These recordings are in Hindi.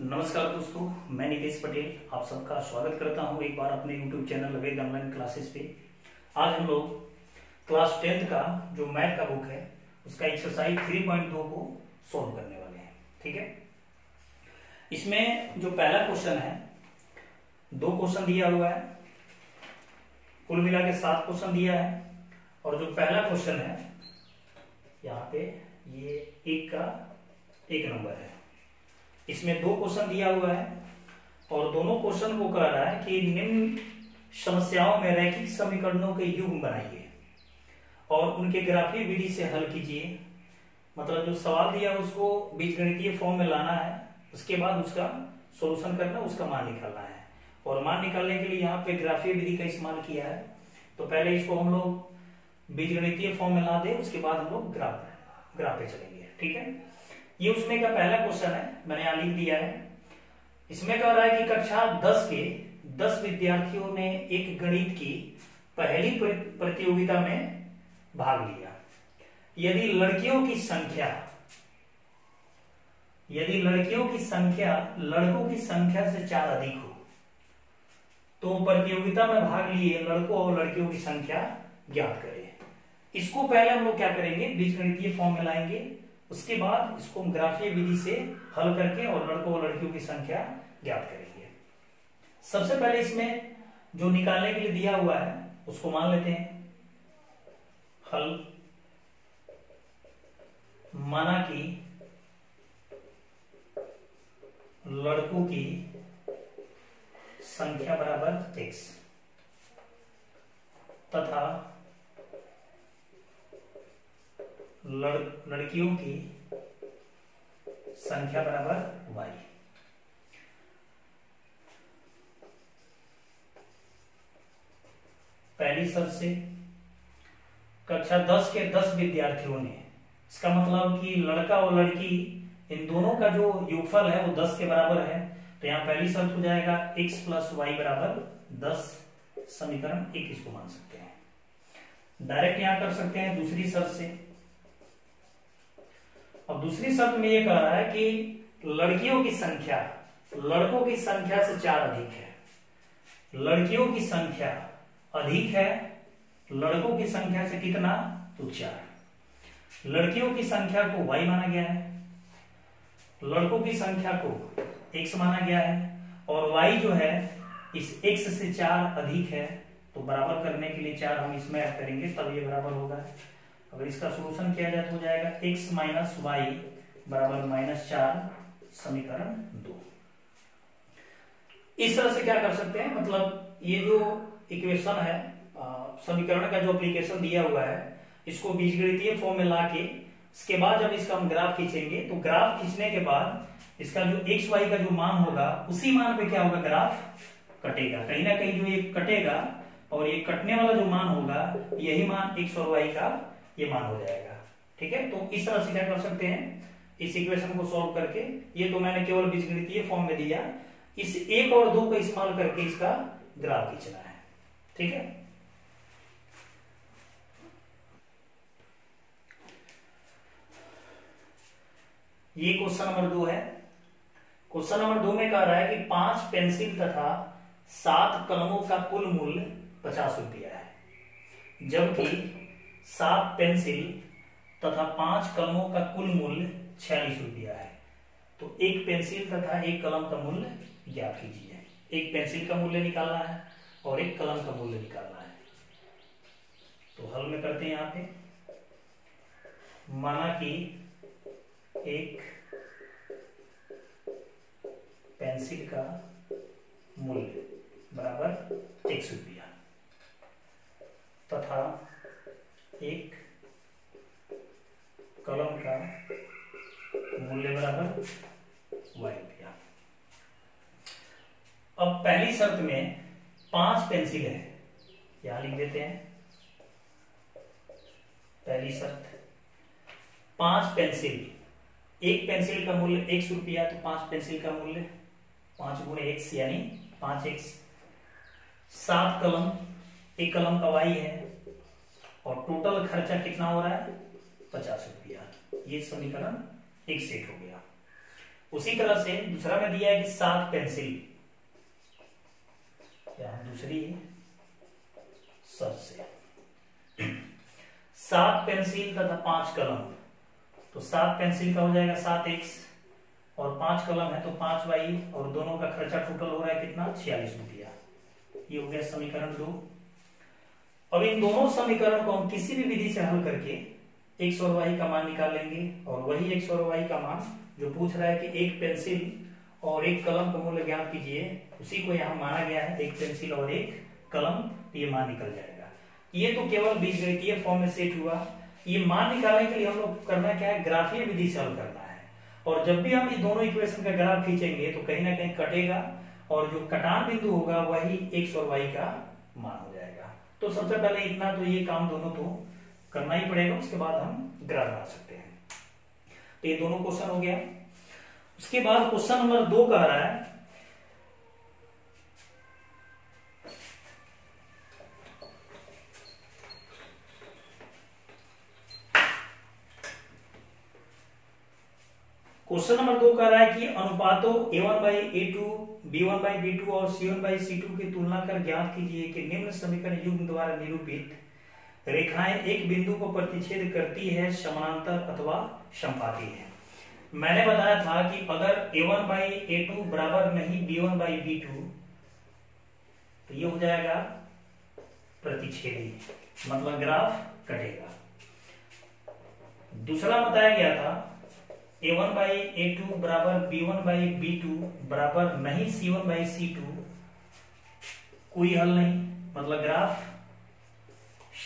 नमस्कार दोस्तों, मैं नितेश पटेल, आप सबका स्वागत करता हूँ एक बार अपने YouTube चैनल वेग ऑनलाइन क्लासेस पे। आज हम लोग क्लास टेंथ का जो मैथ का बुक है, उसका एक्सरसाइज 3.2 को सॉल्व करने वाले हैं, ठीक है? इसमें जो पहला क्वेश्चन है, दो क्वेश्चन दिया हुआ है, कुल मिला के सात क्वेश्चन दिया है, और जो पहला क्वेश्चन है, यहाँ पे ये एक का एक नंबर है। इसमें दो क्वेश्चन दिया हुआ है और दोनों क्वेश्चन को कह रहा है कि निम्न समस्याओं में रैखिक समीकरणों के युग बनाइए और उनके ग्राफीय विधि से हल कीजिए। मतलब जो सवाल दिया उसको बीजगणितीय फॉर्म में लाना है, उसके बाद उसका सोल्यूशन करना, उसका मान निकालना है। और मान निकालने के लिए यहाँ पे ग्राफीय विधि का इस्तेमाल किया है। तो पहले इसको हम लोग बीजगणितीय फॉर्म में ला दे, उसके बाद हम लोग ग्राफ ग्राफ पे चलेंगे। ठीक है? ये उसमें का पहला क्वेश्चन है, मैंने यहाँ लिख दिया है। इसमें कह रहा है कि कक्षा 10 के 10 विद्यार्थियों ने एक गणित की पहली प्रतियोगिता में भाग लिया। यदि लड़कियों की संख्या, यदि लड़कियों की संख्या, लड़कों की संख्या से चार अधिक हो तो प्रतियोगिता में भाग लिए लड़कों और लड़कियों की संख्या ज्ञात करें। इसको पहले हम लोग क्या करेंगे? बीजगणितीय फॉर्म में लाएँगे उसके बाद इसको हम ग्राफीय विधि से हल करके और लड़कों और लड़कियों की संख्या ज्ञात करेंगे। सबसे पहले इसमें जो निकालने के लिए दिया हुआ है, उसको मान लेते हैं। हल माना कि लड़कों की संख्या बराबर एक्स तथा लड़, लड़कियों की संख्या बराबर वाई। पहली शर्त से कक्षा दस के दस विद्यार्थियों ने इसका मतलब कि लड़का और लड़की इन दोनों का जो योगफल है वो दस के बराबर है तो यहाँ पहली शर्त हो जाएगा x प्लस वाई बराबर दस समीकरण एक इसको मान सकते हैं। डायरेक्ट यहाँ कर सकते हैं दूसरी शर्त से। अब दूसरी शर्त में ये कह रहा है कि लड़कियों की संख्या, लड़कों की संख्या से चार अधिक है। लड़कियों की संख्या अधिक है, लड़कों की संख्या से कितना? तो चार। लड़कियों की संख्या को वाई माना गया है। लड़कों की संख्या को एक्स माना गया है और वाई जो है, इस एक्स से चार अधिक है तो बराबर करने के लिए चार हम इसमें ऐड करेंगे, तब ये बराबर होगा। अगर इसका सोल्यूशन किया जाए तो हो जाएगा x माइनस वाई बराबर माइनस चार समीकरण दो। इस तरह से क्या कर सकते हैं? मतलब ये जो इक्वेशन है समीकरण का जो एप्लीकेशन दिया हुआ है, इसको बीजगणितीय फॉर्म में लाके, इसके बाद जब इसका हम ग्राफ खींचेंगे तो ग्राफ खींचने के बाद इसका जो एक्स वाई का जो मान होगा, उसी मान पे क्या होगा? ग्राफ कटेगा। कहीं ना कहीं जो ये कटेगा, और ये कटने वाला जो मान होगा, यही मान एक्स और वाई का ये मान हो जाएगा। ठीक है? तो इस तरह से क्या कर सकते हैं? इस इक्वेशन को सॉल्व करके, ये तो मैंने केवल बीजगणितीय फॉर्म में दिया। इस एक और दो को इस्तेमाल करके इसका ग्राफ खींचना है। ठीक है? ये क्वेश्चन नंबर दो है। क्वेश्चन नंबर दो में कह रहा है कि पाँच पेंसिल तथा सात कलमों का कुल मूल्य पचास रुपया है। जबकि सात पेंसिल तथा पाँच कलमों का कुल मूल्य छियालीस रुपया है। तो एक पेंसिल तथा एक कलम का मूल्य ज्ञात कीजिए। एक पेंसिल का मूल्य निकालना है और एक कलम का मूल्य निकालना है। तो हल में करते हैं यहाँ पे। माना कि एक पेंसिल का मूल्य बराबर एक सौ रुपया। तथा एक कलम का मूल्य बराबर वाई रुपया अब पहली शर्त में पाँच पेंसिल है। यहाँ लिख देते हैं। पहली शर्त, पाँच पेंसिल। एक पेंसिल का मूल्य एक सौ रुपया तो पाँच पेंसिल का मूल्य पाँच गुण एक्स यानी पाँच एक्स। सात कलम, एक कलम का वाई है। और टोटल खर्चा कितना हो रहा है? पचास रुपया। ये समीकरण एक सेट हो गया। उसी तरह से दूसरा में दिया है कि सात पेंसिल क्या दूसरी सर से सात पेंसिल तथा पाँच कलम। तो सात पेंसिल का हो जाएगा सात एक्स और पाँच कलम है तो पाँच वाई और दोनों का खर्चा टोटल हो रहा है कितना? छियालीस रुपया। ये हो गया समीकरण दो। अब इन दोनों समीकरण को हम किसी भी विधि से हल करके एक्स और वाई का मान निकाल लेंगे और वही एक्स और वाई का मान जो पूछ रहा है कि एक पेंसिल और एक कलम का मूल्य ज्ञात कीजिए, उसी को यहाँ माना गया है, एक पेंसिल और एक कलम तो ये मान निकल जाएगा। ये तो केवल बीज गणितीय फॉर्म में सेट हुआ। ये मान निकालने के लिए हम लोग करना क्या है? ग्राफीय विधि से हल करना है। और जब भी हम ये दोनों इक्वेशन का ग्राफ खींचेंगे तो कहीं ना कहीं कटेगा और जो कटान बिंदु होगा, वही एक्स और वाई का मान तो सबसे पहले इतना तो ये काम दोनों को करना ही पड़ेगा, उसके बाद हम ग्राफ बना सकते हैं। तो ये दोनों क्वेश्चन हो गया। उसके बाद क्वेश्चन नंबर दो कह रहा है क्वेश्चन नंबर दो कह रहा है कि अनुपातों a one by a two b one by b two और c one by c two की तुलना कर ज्ञात कीजिए कि निम्न समीकरण युग्म द्वारा निरूपित रेखाएँ एक बिंदु को प्रतिच्छेद करती है, समानांतर अथवा संपाती है। मैंने बताया था कि अगर a one by a two बराबर नहीं b one by b two तो ये हो जाएगा प्रतिच्छेदी मतलब ग्राफ कटेगा। दूसरा बताया गया था a one by a two बराबर b one by b two बराबर नहीं c one by c two कोई हल नहीं। मतलब ग्राफ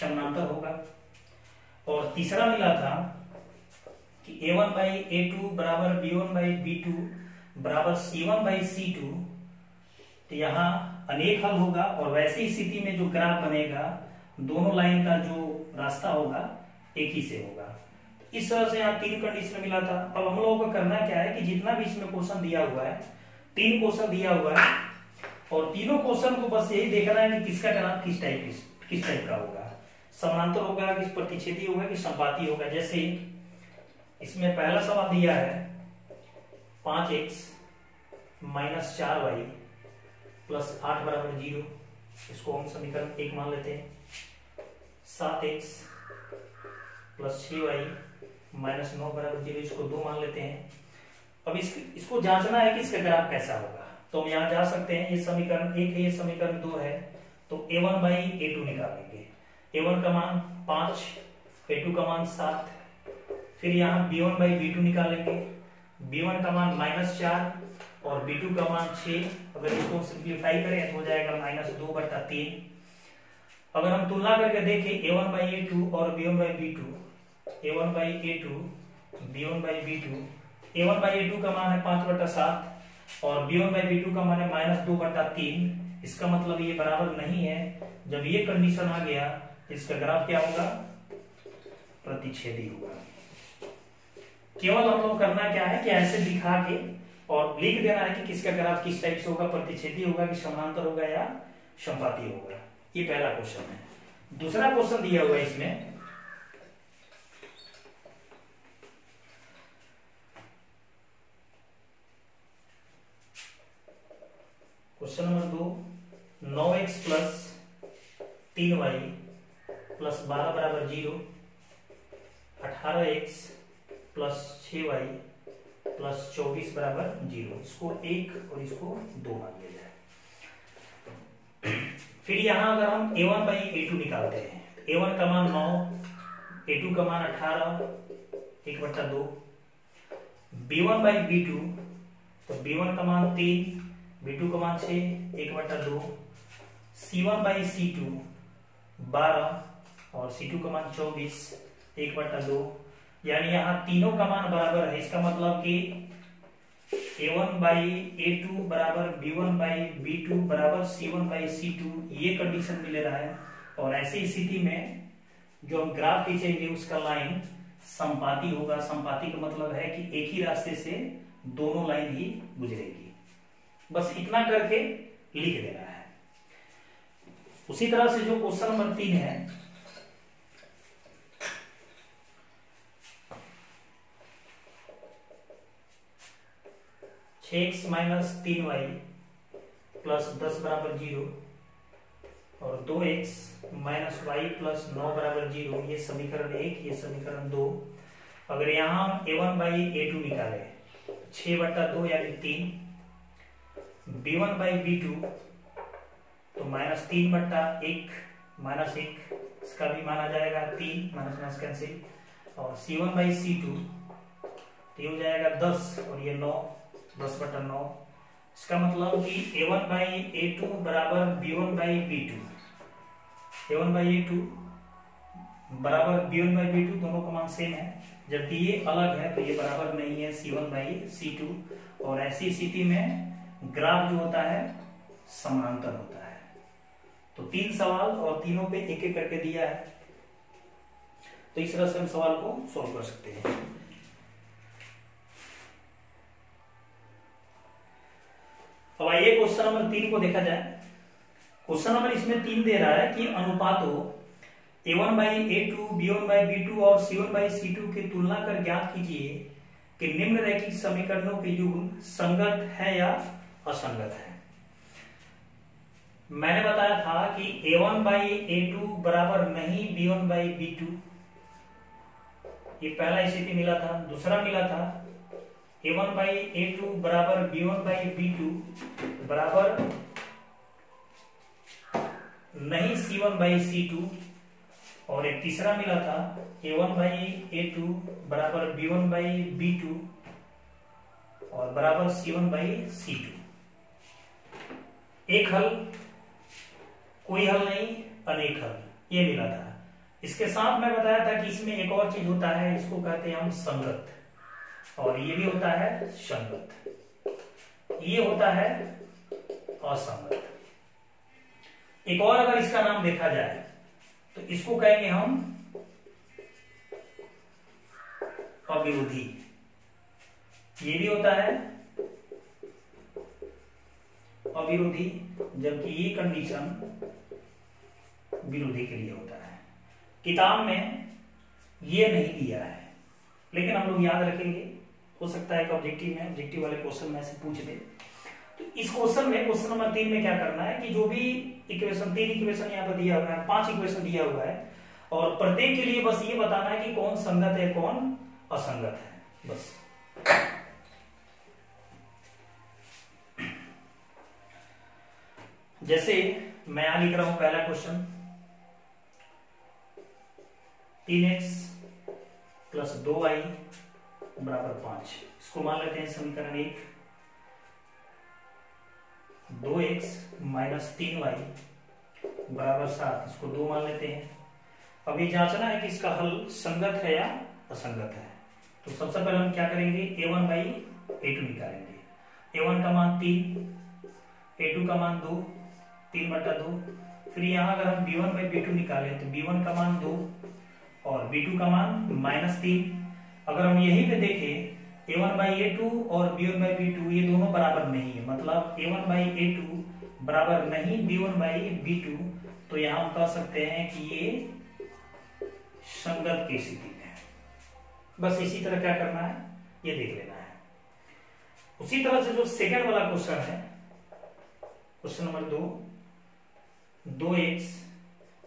समानांतर होगा। और तीसरा मिला था कि a one by a two बराबर b one by b two बराबर c one by c two तो यहाँ अनेक हल होगा और वैसी स्थिति में जो ग्राफ बनेगा, दोनों लाइन का जो रास्ता होगा, एक ही से होगा। इस तरह से यहाँ तीन कंडीशन मिला था। अब हम लोगों को करना क्या है कि जितना भी इसमें क्वेश्चन दिया हुआ है तीन क्वेश्चन दिया हुआ है और तीनों क्वेश्चन को बस यही देखना है कि किसका ग्राफ किस टाइप किस, किस टाइप का होगा। समानांतर होगा कि प्रतिच्छेदी होगा कि संपाती होगा। जैसे इसमें पहला सवाल दिया है पाँच एक्स माइनस चार वाई प्लस आठ बराबर ज़ीरो इसको हम समीकरण एक मान लेते हैं। सात एक्स प्लस छ वाई माइनस नौ बराबर ज़ीरो इसको दो मान लेते हैं। अब इस, इसको जांचना है कि इसका ग्राफ कैसा होगा। तो हम यहाँ जा सकते हैं ये समीकरण एक है ये समीकरण दो है। तो a one by a two निकालेंगे ए वन का मान पाँच ए टू का मान सात। फिर यहाँ b one by b two निकालेंगे बी वन का मान माइनस चार और बी टू का मान छ अगर इसको सिंप्लीफाई करें तो हो जाएगा माइनस दो बटा तीन। अगर हम तुलना करके देखें a one by a two और b one by b two a one by a two b one by b two a one by a two का मान है पाँच बटा सात और b one by b two का मान है माइनस दो बटा तीन। इसका मतलब ये बराबर नहीं है। जब ये कंडीशन आ गया, इसका ग्राफ क्या होगा? प्रतिच्छेदी होगा। केवल हम लोग करना क्या है कि ऐसे दिखा के और लिख देना है कि किसका ग्राफ किस टाइप से होगा, प्रतिच्छेदी होगा कि समानांतर होगा या संपाती होगा। ये पहला क्वेश्चन है। दूसरा क्वेश्चन दिया हुआ इसमें क्वेश्चन नंबर दो नौ एक्स प्लस तीन वाई प्लस बारह बराबर ज़ीरो अठारह एक्स प्लस छ वाई प्लस चौबीस बराबर ज़ीरो इसको एक और इसको दो मान लिया जाए। फिर यहाँ अगर हम a one by a two निकालते हैं ए वन का मान नौ ए टू का मान अठारह, एक बट्टा दो। B one by b two तो बी वन का मान तीन बी टू का मान छ एक बटा दो c one by c two बारह, और सी टू का मान चौबीस, एक बटा दो। यानी यहाँ तीनों का मान बराबर है, इसका मतलब कि a one by a two बराबर b one by b two बराबर c one by c two ये कंडीशन मिल रहा है। और ऐसी स्थिति में जो हम ग्राफ खींचेंगे, उसका लाइन संपाती होगा। संपाती का मतलब है कि एक ही रास्ते से दोनों लाइन ही गुजरेगी। बस इतना करके लिख देना है। उसी तरह से जो क्वेश्चन नंबर तीन है एक्स माइनस तीन वाई प्लस दस बराबर ज़ीरो और दो एक्स माइनस वाई प्लस नौ बराबर ज़ीरो, ये समीकरण एक, ये समीकरण दो। अगर यहाँ a one by a two निकाले छ बट्टा दो यानी तीन b one by b two तो माइनस तीन बट्टा एक माइनस एक, इसका भी माना जाएगा तीन माइनस माइनस कैंसिल और c one by c two तो ये हो जाएगा दस, और ये नौ, दस बटा नौ। इसका मतलब कि a one by a two बराबर b one by b two a one by a two बराबर b one by b two दोनों का मान सेम है, जबकि ये अलग है तो ये बराबर नहीं है c one by c two और ऐसी स्थिति में ग्राफ जो होता है समांतर होता है। तो तीन सवाल और तीनों पे एक एक करके दिया है। तो इस तरह से हम सवाल को सॉल्व कर सकते हैं। अब आइए क्वेश्चन नंबर तीन को देखा जाए। क्वेश्चन नंबर इसमें तीन दे रहा है कि अनुपातों a one by a two b one by b two और c one by c two की तुलना कर ज्ञात कीजिए कि निम्न रैखिक समीकरणों के युग संगत है या असंगत है। मैंने बताया था कि a one by a two बराबर नहीं b one by b two ये पहला स्थिति मिला था, दूसरा मिला था। A one by a two बराबर b one by b two बराबर नहीं c one by c two और एक तीसरा मिला था a one by a two बराबर b one by b two और बराबर c one by c two एक हल, कोई हल नहीं अनेक हल। ये मिला था। इसके साथ मैं बताया था कि इसमें एक और चीज़ होता है, इसको कहते हैं हम संगत। और ये भी होता है संगत। ये होता है असंगत। एक और अगर इसका नाम देखा जाए तो इसको कहेंगे हम अविरोधी। ये भी होता है अविरोधी, जबकि ये कंडीशन विरोधी के लिए होता है। किताब में ये नहीं दिया है, लेकिन हम लोग याद रखेंगे, हो सकता है कि ऑब्जेक्टिव में ऑब्जेक्टिव वाले क्वेश्चन में से पूछ दे। तो इस क्वेश्चन में क्वेश्चन नंबर तीन में क्या करना है कि जो भी इक्वेशन तीन इक्वेशन यहाँ पर दिया हुआ है, पाँच इक्वेशन दिया हुआ है, और प्रत्येक के लिए बस ये बताना है कि कौन संगत है, कौन असंगत है। बस। जैसे मैं यहाँ लिख रहा हूँ पहला क्वेश्चन तीन एक्स प्लस दो आई बराबर पाँच. इसको मान लेते हैं समीकरण एक. दो एक्स माइनस तीन वाई बराबर सात. इसको दो मान लेते हैं. अब ये जांचना है कि इसका हल संगत है या असंगत है. तो सबसे पहले हम क्या करेंगे? A one by a two निकालेंगे. ए वन का मान तीन ए टू का मान दो तीन बटा दो। फिर यहाँ अगर हम b one by b two निकाले तो बी वन का मान दो और बी टू का मान माइनस तीन। अगर हम यहीं पे देखें a one by a two और b one by b two ये दोनों बराबर नहीं है। मतलब a one by a two बराबर नहीं b one by b two तो यहाँ हम कह सकते हैं कि ये संगत की स्थिति में बस इसी तरह क्या करना है? ये देख लेना है। उसी तरह से जो सेकंड वाला क्वेश्चन है क्वेश्चन नंबर दो। दो एक्स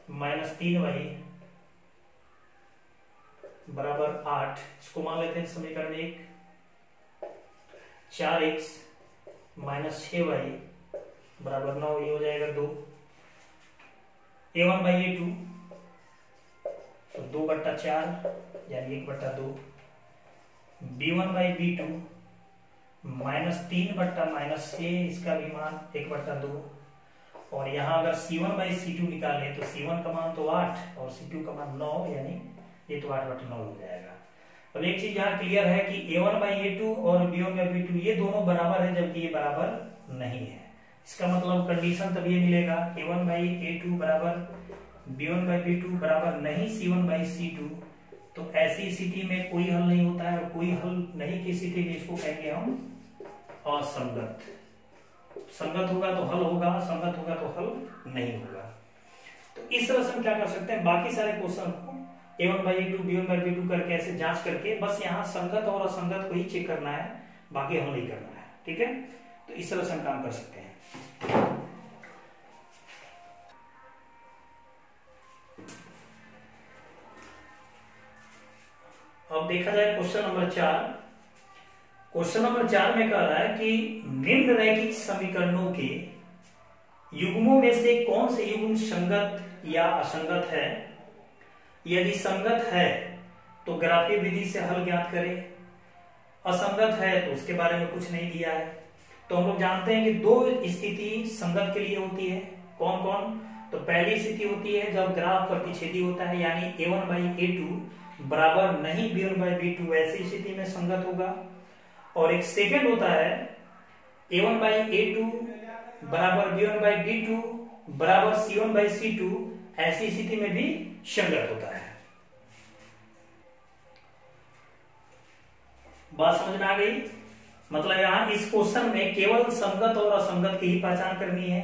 माइनस तीन वाई बराबर आठ, इसको मान लेते हैं समीकरण एक। चार एक्स माइनस छ वाई बराबर नौ, ये हो जाएगा दो। A one by a two तो दो बट्टा चार, यानी एक बट्टा दो। B one by b two minus तीन बट्टा माइनस छ इसका भी मान एक बट्टा दो। और यहाँ अगर c one by c two निकाले तो सी वन का मान तो आठ और सी टू का मान नौ, यानी ये तो आठ बटे नौ हो जाएगा। अब एक चीज़ यहाँ क्लियर है कि a one by a two और b one by b two ये दोनों बराबर है, जबकि ये बराबर नहीं है। इसका मतलब कंडीशन तब ये मिलेगा a one by a two बराबर b one by b two बराबर नहीं c one by c two तो ऐसी स्थिति में कोई हल नहीं होता है और कोई हल नहीं की स्थिति में इसको कहेंगे हम असंगत। संगत होगा तो हल होगा संगत होगा तो हल नहीं होगा। तो इस तरह से हम क्या कर सकते हैं? बाकी सारे क्वेश्चन को a one by two b one by two करके ऐसे जाँच करके बस यहाँ संगत और असंगत को ही चेक करना है, बाकी हल नहीं करना है। ठीक है? तो इस तरह से हम काम कर सकते हैं। अब देखा जाए क्वेश्चन नंबर चार। क्वेश्चन नंबर चार में कह रहा है कि निम्न रैखिक समीकरणों के युग्मों में से कौन से युग्म संगत या असंगत है? यदि संगत है तो ग्राफीय विधि से हल ज्ञात करें। असंगत है तो उसके बारे में कुछ नहीं दिया है। तो हम लोग जानते हैं कि दो स्थिति संगत के लिए होती है। कौन कौन तो पहली स्थिति होती है जब ग्राफ प्रतिच्छेदी होता है, यानी a one by a two बराबर नहीं b one by b two ऐसी स्थिति में संगत होगा। और एक सेकेंड होता है a one by a two बराबर b one by b two बराबर c one by c two ऐसी स्थिति में भी संगत होता है। बात समझ में आ गई? मतलब यहाँ इस क्वेश्चन में केवल संगत और असंगत की ही पहचान करनी है।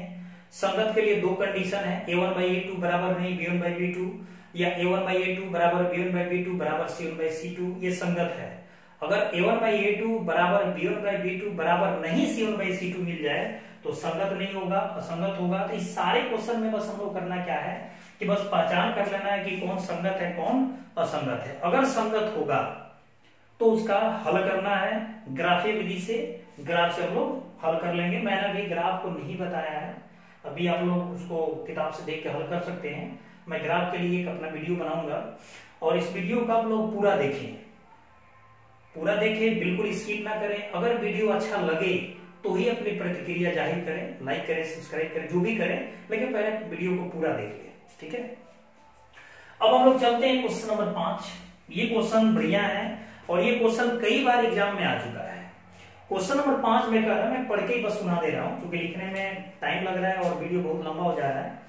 संगत के लिए दो कंडीशन है a one by a two बराबर नहीं b one by b two या a one by a two बराबर b one by b two बराबर c one by c two ये संगत है। अगर a one by a two बराबर b one by b two बराबर नहीं c one by c two मिल जाए तो संगत नहीं होगा, असंगत होगा। तो इस सारे क्वेश्चन में बस हम लोग करना क्या है कि बस पहचान कर लेना है कि कौन संगत है, कौन असंगत है। अगर संगत होगा तो उसका हल करना है ग्राफीय विधि से। ग्राफ से हम लोग हल कर लेंगे। मैंने अभी ग्राफ को नहीं बताया है। अभी आप लोग उसको किताब से देख के हल कर सकते हैं। मैं ग्राफ के लिए एक अपना वीडियो बनाऊँगा और इस वीडियो का आप लोग पूरा देखें। पूरा देखें, बिल्कुल स्किप ना करें। अगर वीडियो अच्छा लगे तो ही अपनी प्रतिक्रिया ज़ाहिर करें लाइक करें सब्सक्राइब करें, जो भी करें, लेकिन पहले वीडियो को पूरा देख लें, ठीक है? अब हम लोग चलते हैं क्वेश्चन नंबर पाँच। ये क्वेश्चन बढ़िया है, और ये क्वेश्चन कई बार एग्ज़ाम में आ चुका है। क्वेश्चन नंबर पाँच में कर रहा मैं पढ़ के ही बस सुना दे रहा हूँ, क्योंकि लिखने में टाइम लग रहा है और वीडियो बहुत लंबा हो जा रहा है।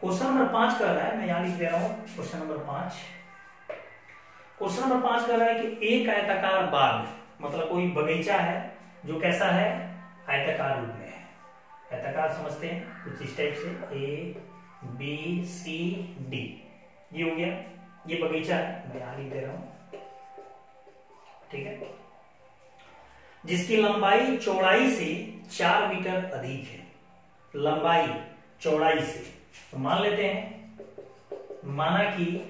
क्वेश्चन नंबर पाँच कह रहा है, मैं यहाँ लिख दे रहा हूँ क्वेश्चन नंबर पाँच। क्वेश्चन नंबर पाँच कर रहा है कि एक आयताकार बाग मतलब कोई बगीचा है जो कैसा है? आयताकार रूप में है। आयताकार समझते हैं कुछ इस टाइप से। ए बी सी डी ये हो गया। ये बगीचा है। मैं यहाँ लिख दे रहा हूँ। ठीक है? जिसकी लंबाई चौड़ाई से चार मीटर अधिक है। लंबाई चौड़ाई से। तो मान लेते हैं। माना कि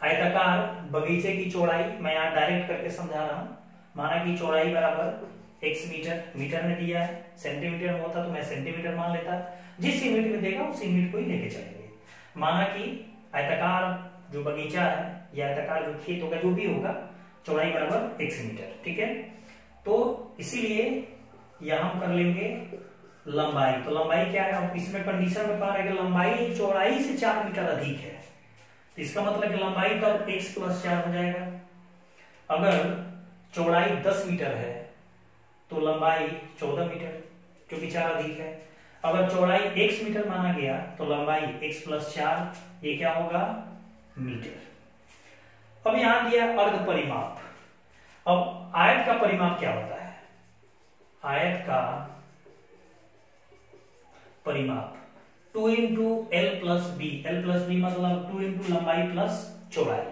आयताकार बगीचे की चौड़ाई मैं यहाँ डायरेक्ट करके समझा रहा हूँ। माना कि चौड़ाई बराबर एक्स मीटर मीटर में दिया है। सेंटीमीटर में होता तो मैं सेंटीमीटर मान लेता। जिस यूनिट में देगा उस यूनिट को ही लेके चलेंगे। माना कि आयताकार जो बगीचा है या आयताकार जो खेत होगा, जो भी होगा, चौड़ाई बराबर एक मीटर ठीक है? तो इसीलिए यह हम कर लेंगे लंबाई। तो लंबाई क्या है? इसमें कंडीशन में कहा है कि लंबाई चौड़ाई से चार मीटर अधिक है। इसका मतलब कि लंबाई तब एक्स प्लस चार हो जाएगा। अगर चौड़ाई दस मीटर है तो लंबाई चौदह मीटर क्योंकि चार अधिक है। अगर चौड़ाई एक्स मीटर माना गया तो लंबाई एक्स प्लस चार, ये क्या होगा? मीटर। अब यहाँ दिया अर्ध परिमाप। अब आयत का परिमाप क्या होता है? आयत का परिमाप। Two into l plus b. L plus b मतलब टू इंटू लंबाई प्लस चौड़ाई।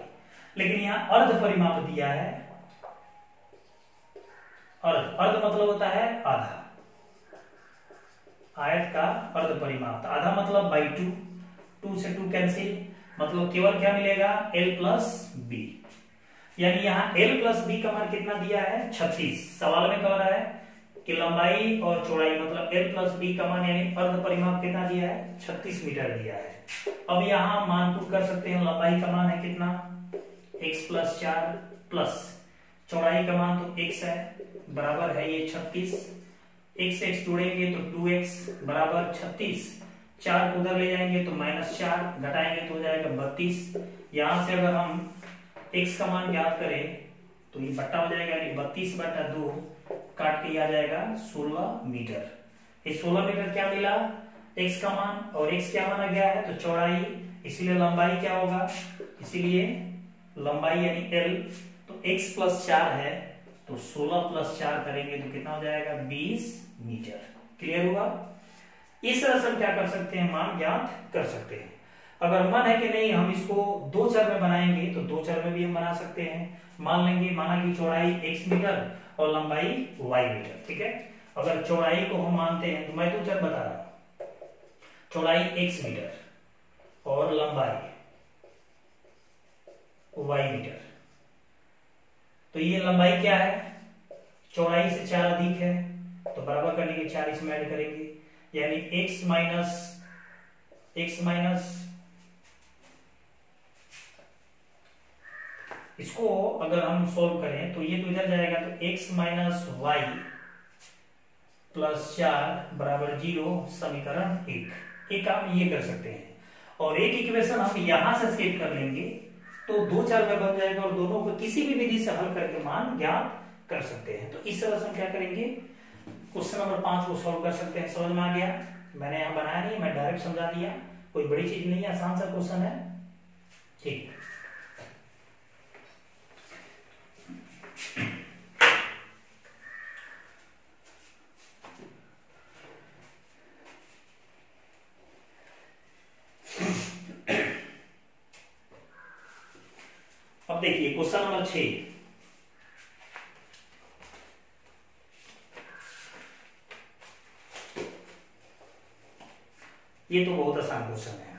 लेकिन यहाँ अर्ध परिमाप दिया है। अर्ध। अर्ध मतलब होता है आधा। आयत का अर्ध परिमाप। आधा मतलब बाई टू टू से टू कैंसिल मतलब केवल क्या मिलेगा? एल प्लस बी यानी यहाँ एल प्लस बी का मान कितना दिया है? छत्तीस। सवाल में कह रहा है कि लंबाई और चौड़ाई मतलब एल प्लस बी का मान यानी अर्ध परिमाप कितना दिया है? छत्तीस मीटर दिया है। अब यहाँ मान पुट कर सकते हैं, लंबाई का मान है कितना? एक्स प्लस चार प्लस चौड़ाई का मान तो एक्स है, बराबर है ये छत्तीस। एक्स एक्स जोड़ेंगे तो टू एक्स बराबर छत्तीस। चार को उधर ले जाएँगे तो माइनस चार, घटाएँगे तो हो जाएगा बत्तीस। यहाँ से अगर हम एक्स का मान ज्ञात करें तो ये बट्टा हो जाएगा यानी बत्तीस बट्टा दो। काट के आ जाएगा सोलह मीटर। ये सोलह मीटर क्या मिला? एक्स का मान, और एक्स क्या माना गया है? तो चौड़ाई, इसीलिए लंबाई क्या होगा? इसीलिए लंबाई यानी एल तो एक्स प्लस चार है तो सोलह प्लस चार करेंगे तो कितना हो जाएगा? बीस मीटर। क्लियर हुआ? इस तरह से हम क्या कर सकते हैं? मान ज्ञात कर सकते हैं। अगर मन है कि नहीं, हम इसको दो चर में बनाएँगे तो दो चर में भी हम बना सकते हैं। मान लेंगे, माना की चौड़ाई x मीटर और लंबाई वाई मीटर, ठीक है? अगर चौड़ाई को हम मानते हैं तो मैं तो चल बता रहा हूँ। चौड़ाई एक्स मीटर और लंबाई वाई मीटर। तो ये लंबाई क्या है? चौड़ाई से चार अधिक है तो बराबर करने के चार इसमें ऐड करेंगे। यानी x माइनस एक्स माइनस इसको अगर हम सोल्व करें तो ये तो इधर जाएगा तो x माइनस वाई प्लस चार बराबर ज़ीरो समीकरण एक। एक काम ये कर सकते हैं। और एक इक्वेशन हम यहाँ से स्केप कर लेंगे तो दो चार में बन जाएगा और दोनों को किसी भी विधि से हल करके मान ज्ञात कर सकते हैं। तो इस तरह से हम क्या करेंगे? क्वेश्चन नंबर पाँच को सॉल्व कर सकते हैं। समझ में आ गया? मैंने यहाँ बनाया नहीं, मैं डायरेक्ट समझा दिया। कोई बड़ी चीज़ नहीं आसान सा क्वेश्चन है। ठीक अब क्वेश्चन छ ये तो बहुत आसान क्वेश्चन है।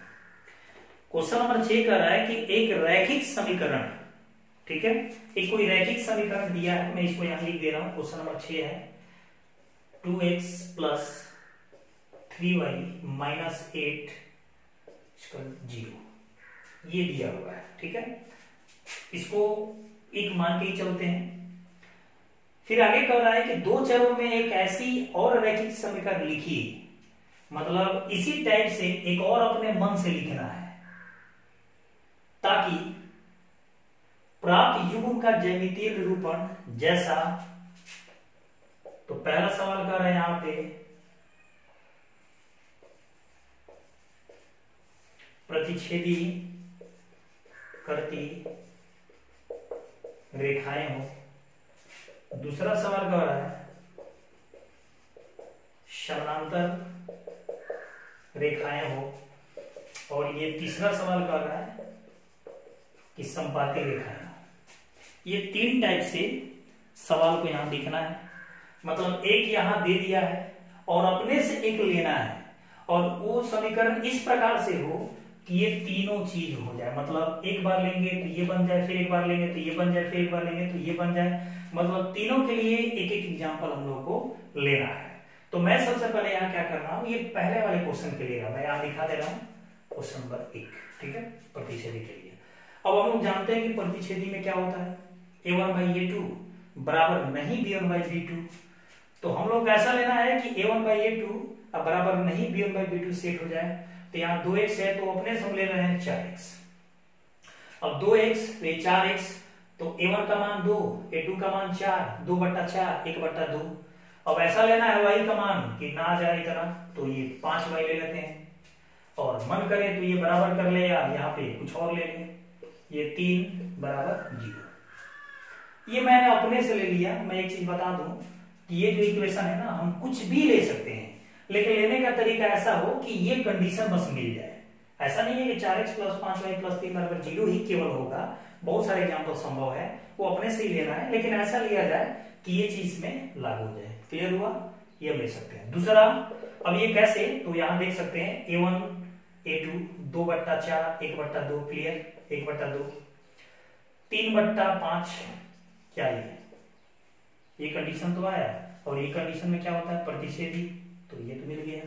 क्वेश्चन नंबर छह कह रहा है कि एक रैखिक समीकरण, ठीक है? एक कोई रैखिक समीकरण दिया है, मैं इसको यहाँ लिख दे रहा हूँ। क्वेश्चन नंबर छह है। Two x plus three y minus eight zero दिया हुआ है, ठीक है? इसको एक मान के ही चलते हैं। फिर आगे कह रहा है कि दो चरों में एक ऐसी और रैखिक समीकरण लिखिए। मतलब इसी टाइप से एक और अपने मन से लिखना है। ताकि प्राप्त युग्म का जैमितीय निरूपण जैसा तो पहला सवाल कर रहे हैं यहाँ पे। प्रतिच्छेदी करती रेखाएँ हो। दूसरा सवाल कह रहा है? समानांतर रेखाएँ हो। और ये तीसरा सवाल कह रहा है? कि संपाती रेखाएँ हो। ये तीन टाइप से सवाल को यहाँ लिखना है। मतलब एक यहाँ दे दिया है और अपने से एक लेना है। और वो समीकरण इस प्रकार से हो कि ये तीनों चीज़ हो जाए। मतलब एक बार लेंगे तो ये बन जाए, फिर एक बार लेंगे तो ये बन जाए, फिर एक बार लेंगे तो ये बन जाए। मतलब तीनों के लिए एक एक एग्ज़ाम्पल हम लोग को लेना है। तो मैं सबसे पहले यहाँ क्या कर रहा हूँ, ये पहले वाले क्वेश्चन के लिए मैं यहाँ दिखा दे रहा हूँ क्वेश्चन नंबर एक, ठीक है? प्रतिच्छेदी के लिए। अब हम लोग जानते हैं कि प्रतिच्छेदी में क्या होता है? A one by a two बराबर नहीं b one by b two तो हम लोग ऐसा लेना है कि a one by a two अब बराबर नहीं b one by b two set हो जाए। तो यहाँ दो एक्स है तो अपने से हम ले रहे हैं चार एक्स अब दो एक्स तो चार एक्स तो ए वन का मान दो ए टू का मान चार, दो बट्टा चार, एक बट्टा दो। अब ऐसा लेना है वाई का मान कि ना जाए इतना तो ये पाँच वाई ले लेते हैं। और मन करे तो ये बराबर कर ले या यहाँ पे कुछ और ले ले। ये तीन बराबर ज़ीरो। ये मैंने अपने से ले लिया, मैं एक चीज़ बता दूँ कि ये जो इक्वेशन है ना, हम कुछ भी ले सकते हैं। लेकिन लेने का तरीका ऐसा हो कि ये कंडीशन बस मिल जाए। ऐसा नहीं है कि चार एक्स प्लस पाँच वाई प्लस तीन बराबर ज़ीरो ही केवल होगा। बहुत सारे एग्ज़ाम्पल संभव है। वो अपने से ही लेना है, लेकिन ऐसा लिया जाए कि ये चीज़ में लागू हो जाए। क्लियर हुआ? ये हम ले सकते हैं। दूसरा, अब ये कैसे? तो यहाँ देख सकते हैं ए वन ए टू दो बट्टा चार, एक बट्टा दो क्लियर एक बट्टा दो। तीन बट्टा पाँच, क्या ये? ये कंडीशन तो आया। और ये कंडीशन में क्या होता है? प्रतिषेधी तो ये तो मिल गया।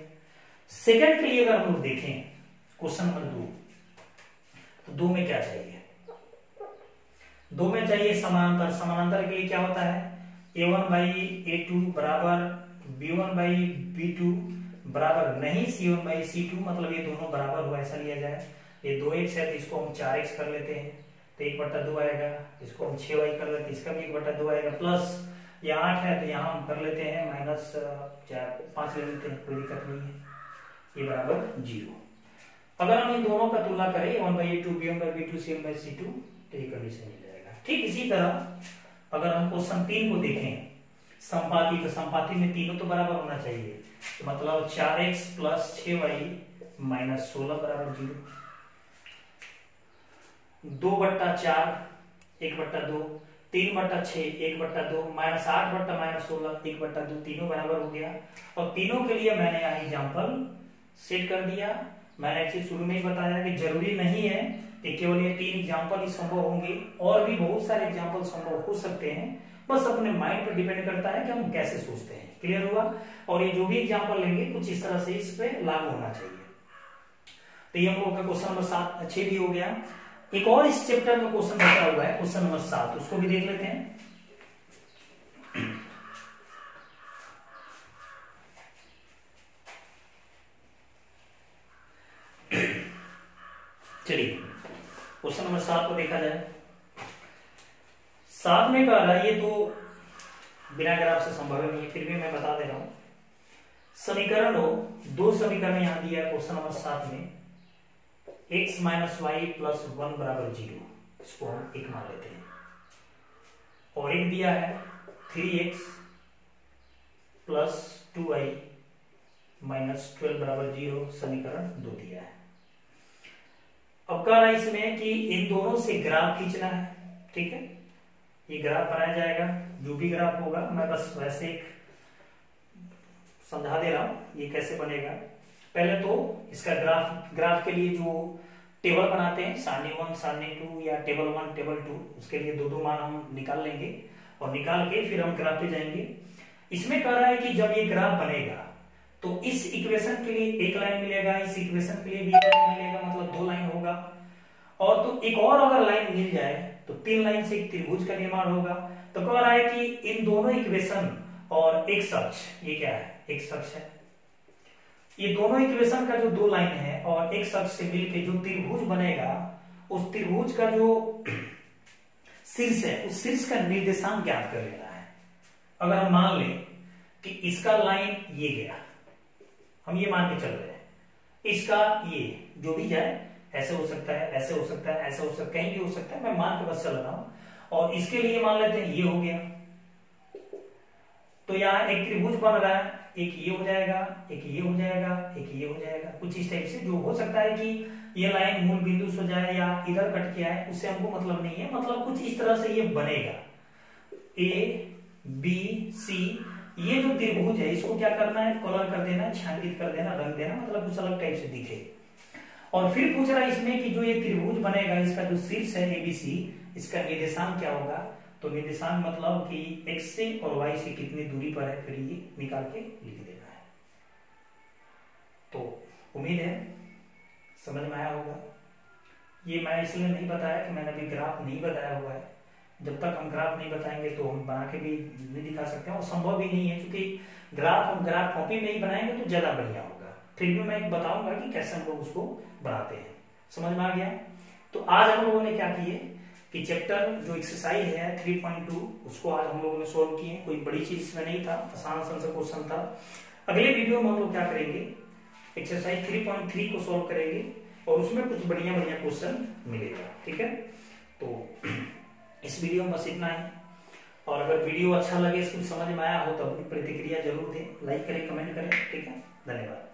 सेकंड के लिए अगर हम लोग देखें क्वेश्चन नंबर दो तो दो में क्या चाहिए? दो में चाहिए समानांतर। समानांतर के लिए क्या होता है? A one by a two बराबर b one by b two बराबर नहीं c one by c two मतलब ये दोनों बराबर हुआ ऐसा लिया जाए। ये दो एक्स है तो इसको हम चार एक्स कर लेते हैं तो एक बट्टा दो आएगा। इसको हम छह वाई कर लेते हैं, इसका भी एक बट्टा दो आएगा प्लस ये आठ है तो यहाँ हम कर लेते हैं माइनस चार, पाँच ले लेते हैं, कोई दिक्कत नहीं है। ये बराबर ज़ीरो। अगर हम इन दोनों का तुलना करें, one by two, b one by b two, c one by c two तो ये कंडीशन मिल जाएगा। ठीक इसी तरह, अगर हम क्वेश्चन तीन को देखें, संपाति तो संपाति में तीनों तो बराबर होना चाहिए। तो मतलब चार एक्स प्लस छ वाई माइनस सोलह बराबर ज़ीरो। दो बट्टा चार, एक बट्टा दो तीन बट्टा छ एक बट्टा दो, माइनस आठ बट्टा माइनस सोलह, एक बट्टा दो, तीनों बराबर हो गया। और तीनों के लिए मैंने यहाँ एग्ज़ाम्पल सेट कर दिया। मैंने एक चीज़ शुरू में ही बताया कि ज़रूरी नहीं है कि केवल ये तीन एग्ज़ाम्पल ही संभव होंगे, और भी बहुत सारे एग्ज़ाम्पल संभव हो सकते हैं। बस अपने माइंड पर डिपेंड करता है कि हम कैसे सोचते हैं। क्लियर हुआ? और ये जो भी एग्ज़ाम्पल लेंगे, कुछ इस तरह से इस पे लागू होना चाहिए। तो ये हम लोग का क्वेश्चन नंबर सात, छह भी हो गया। एक और इस चैप्टर में क्वेश्चन बचा हुआ है क्वेश्चन नंबर सात, उसको भी देख लेते हैं। चलिए क्वेश्चन नंबर सात को देखा जाए। सात में कह रहा ये तो बिना ग्राफ से संभव नहीं है फिर भी मैं बता दे रहा हूँ। समीकरण हो, दो समीकरण यहाँ दिया है क्वेश्चन नंबर सात में। X minus y plus one बराबर ज़ीरो इसको हम एक मान लेते हैं। और एक दिया है three x plus two y minus twelve बराबर ज़ीरो समीकरण दो दिया है। अब कह रहा है इसमें कि इन दोनों से ग्राफ खींचना है, ठीक है? ये ग्राफ बनाया जाएगा, जो भी ग्राफ होगा, मैं बस वैसे एक समझा दे रहा हूँ, ये कैसे बनेगा? पहले तो इसका ग्राफ ग्राफ के लिए जो टेबल बनाते हैं, सारणी वन सारणी टू या टेबल वन टेबल टू उसके लिए दो दो मान हम निकाल लेंगे और निकाल के फिर हम ग्राफ पे जाएँगे। इसमें कह रहा है कि जब ये ग्राफ बनेगा तो इस इक्वेशन के लिए एक लाइन मिलेगा, इस इक्वेशन के लिए भी एक लाइन मिलेगा मतलब दो लाइन होगा। और तो एक और अगर लाइन मिल जाए तो तीन लाइन से एक त्रिभुज का निर्माण होगा। तो कह रहा है कि इन दोनों इक्वेशन और एक सच ये क्या है? एक सच है। ये दोनों इक्वेशन का जो दो लाइन है और एक सच से मिलके जो त्रिभुज बनेगा, उस त्रिभुज का जो शीर्ष है, उस शीर्ष का निर्देशांक ज्ञात कर लेना है। अगर हम मान लें कि इसका लाइन ये गया, हम ये मान के चल रहे हैं, इसका ये, जो भी जाए ऐसे हो सकता है ऐसे हो सकता है, ऐसे हो सकता है, कहीं भी हो सकता है, मैं मान के बस चल रहा हूँ, और इसके लिए मान लेते हैं, ये हो गया। तो यहाँ एक त्रिभुज बन रहा है एक ये हो जाएगा, एक ये हो जाएगा, एक ये हो जाएगा। कुछ इस टाइप से जो हो सकता है कि ये लाइन मूल बिंदु से जाए या इधर कट के आए, उससे हमको मतलब नहीं है। मतलब कुछ इस तरह से ये बनेगा। ए बी सी ये जो त्रिभुज है, इसको क्या करना है? कलर कर देना, छांकित कर देना, रंग देना मतलब कुछ अलग टाइप से दिखे। और फिर पूछ रहा है इसमें कि जो ये त्रिभुज बनेगा, इसका जो शीर्ष है एबीसी इसका निर्देशांक क्या होगा? तो निर्देशांक मतलब कि एक्स से और वाई से कितनी दूरी पर है, फिर ये निकाल के लिख देना है। तो उम्मीद है, समझ में आया होगा। ये मैं इसलिए नहीं बताया कि मैंने अभी ग्राफ नहीं बताया हुआ है। जब तक हम ग्राफ नहीं बताएँगे तो हम बना के भी नहीं दिखा सकते हैं, और संभव भी नहीं है, क्योंकि ग्राफ हम ग्राफ कॉपी में ही बनाएँगे तो ज़्यादा बढ़िया होगा। फिर भी मैं बताऊँगा कि कैसे हम लोग उसको बनाते हैं। समझ में आ गया? तो आज हम लोगों ने क्या किए? कि चैप्टर जो एक्सरसाइज है 3.2 उसको आज हम लोगों ने सोल्व किए कोई बड़ी चीज़ इसमें नहीं था, आसान सन से क्वेश्चन था। अगले वीडियो में हम लोग क्या करेंगे? एक्सरसाइज 3.3 को सोल्व करेंगे और उसमें कुछ बढ़िया बढ़िया क्वेश्चन मिलेगा। ठीक है? तो इस वीडियो में बस इतना है। और अगर वीडियो अच्छा लगे कुछ समझ में आया हो तो अपनी प्रतिक्रिया ज़रूर दें। लाइक करें कमेंट करें। ठीक है? धन्यवाद।